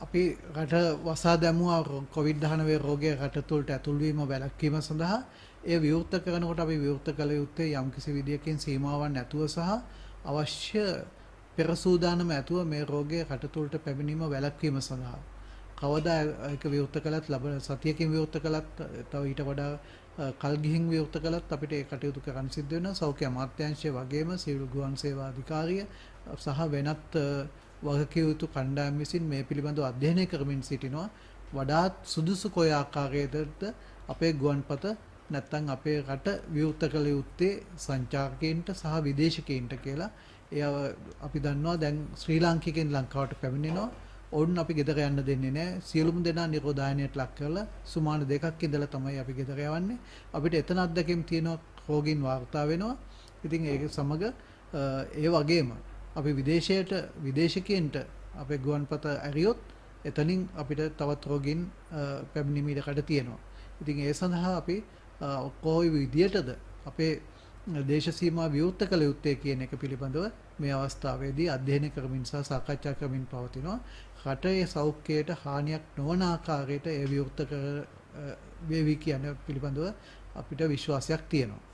අපි රට වසා දැමුවා කොවිඩ්-19 රෝගය රට තුළට ඇතුල් වීම වැළැක්වීම සඳහා. ඒ විවෘත කරනකොට අපි විවෘත කළ යුත්තේ යම්කිසි විදියකින් සීමාවන් නැතුව සහ අවශ්‍ය පෙර සූදානම ඇතුව මේ රෝගය රට තුළට පැමිණීම වැළැක්වීම සඳහා. කවදා ඒක විවෘත කළත් ලබන සතියකින් විවෘත කළත් තව ඊට වඩා කල් ගිහින් විවෘත කළත් අපිට ඒ කටයුතු කරන්න සිද්ධ වෙනවා. සෞඛ්‍ය අමාත්‍යාංශය වගේම සිවිල් ගුවන් සේවා අධිකාරිය සහ වෙනත් වගකිව යුතු කණ්ඩායම් විසින් මේ පිළිබඳව අධ්‍යයනය කරමින් සිටිනවා. වඩාත් සුදුසු කොයි ආකාරයකටද අපේ ගුවන්පත නැත්තම් අපේ රට විවෘත කළ යුත්තේ සංචාරකයන්ට සහ විදේශිකයන්ට කියලා. එය අපි දන්නවා දැන් ශ්‍රී ලාංකිකයන් ලංකාවට පැමිණෙනවා. ඔවුන් අපි ගෙදර යන්න දෙන්නේ නැහැ. සියලුම දෙනා නිරෝධායනයට ලක් කරලා සුමාන දෙකක් ඉඳලා තමයි අපි ගෙදර යවන්නේ. අපිට එතන අත්දැකීම් තියෙනවා රෝගීන් වාර්තා වෙනවා. ඉතින් ඒක සමග ඒ වගේම අපි විදේශයට විදේශිකයන්ට අපේ ගුවන්පත ඇරියොත් එතනින් අපිට තවත් රෝගීන් පැමිණීම ඉඩකඩ තියෙනවා. ඉතින් ඒ සඳහා අපි කොයි විදියටද අපේ දේශ සීමා විවෘත කළ යුත්තේ කියන එක පිළිබඳව මේ අවස්ථාවේදී අධ්‍යයනය කරමින් සහ සාකච්ඡා කරමින් පවතිනවා. රටේ සෞඛ්‍යයට හානියක් නොවන ආකාරයට ඒ විවෘත කර වේවි කියන පිළිබඳව අපිට විශ්වාසයක් තියෙනවා.